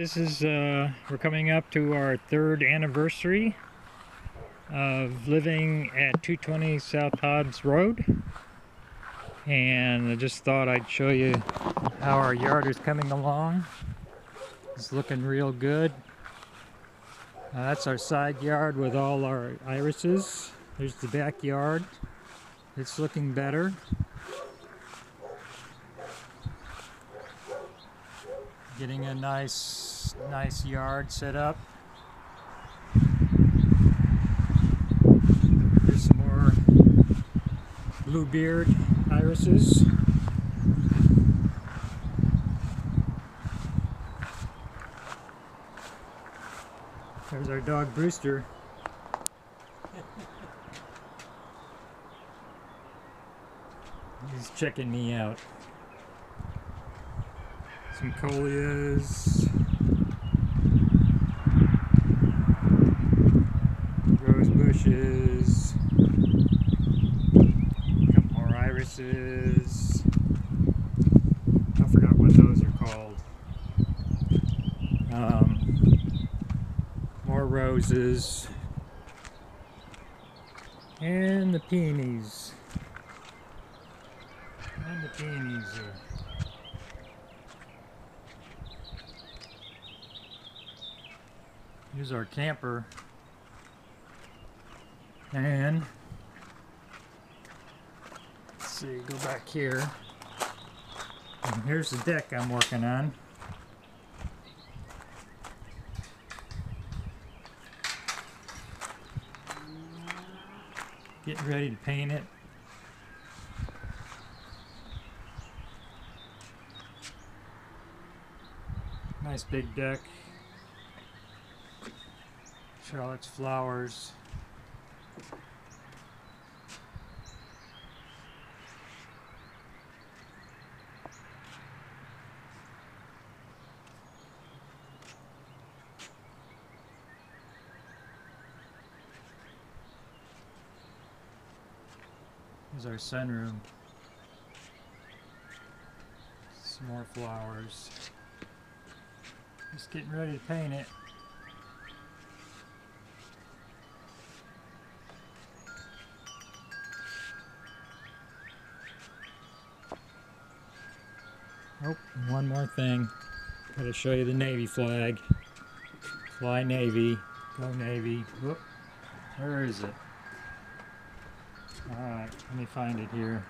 This is, uh, we're coming up to our third anniversary of living at 220 South Hobbs Road. And I just thought I'd show you how our yard is coming along. It's looking real good. Uh, that's our side yard with all our irises. There's the backyard. It's looking better. Getting a nice, nice yard set up. There's some more bluebeard irises. There's our dog Brewster. He's checking me out. Some coleus. Bushes. Couple more irises. I forgot what those are called. Um, more roses. And the peonies. And the peonies are. Here's our camper. And let's see, go back here. And here's the deck I'm working on. Getting ready to paint it. Nice big deck. Charlotte's flowers. Here's our sunroom. Some more flowers. Just getting ready to paint it. Oh, one more thing. Gotta show you the Navy flag. Fly Navy. Go Navy. Whoop. Where is it? Alright, let me find it here.